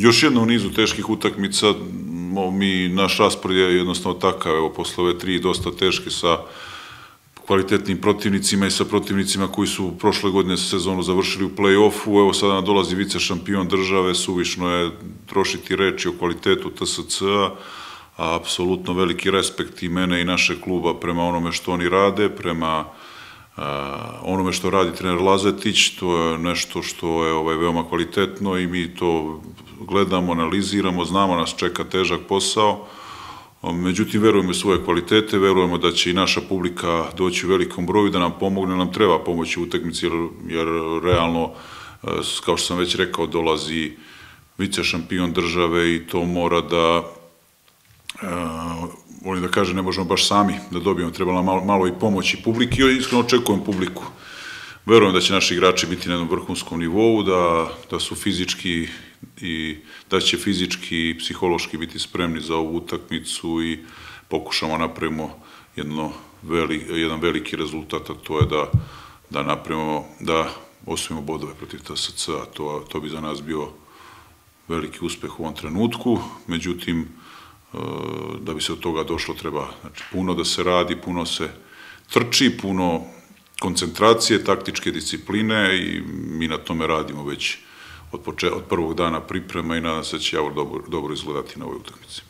Još jedna u nizu teških utakmica, mi, naš raspored je jednostavno takav, evo, posle ove tri dosta teške sa kvalitetnim protivnicima i sa protivnicima koji su prošle godine sezonu završili u play-offu, evo sada nam dolazi vice šampion države, suvišno je trošiti reči o kvalitetu TSC-a, a apsolutno veliki respekt i mene i naše kluba prema onome što oni rade, prema onome što radi trener Lazetić, to je nešto što je ovaj, veoma kvalitetno i mi to gledamo, analiziramo, znamo nas čeka težak posao, međutim verujemo svoje kvalitete, verujemo da će i naša publika doći u velikom broju, da nam pomogne, nam treba pomoći u utakmici, jer, jer realno, kao što sam već rekao, dolazi vice šampion države i to mora da volim da kažem, ne možemo baš sami da dobijemo, trebala malo, malo i pomoći publiki i iskreno očekujem publiku. Verujem da će naši igrači biti na jednom vrhunskom nivou, da, da su fizički i da će fizički i psihološki biti spremni za ovu utakmicu i pokušamo napravimo jedno veli, jedan veliki rezultat, a to je da, da napravimo, da osvojimo bodove protiv TSC, a to, to bi za nas bio veliki uspeh u ovom trenutku, međutim, da bi se od toga došlo treba znači, puno da se radi, puno se trči, puno koncentracije, taktičke discipline i mi na tome radimo već od, poče, od prvog dana priprema i nadam se da će javor dobro, dobro izgledati na ovoj utakmici.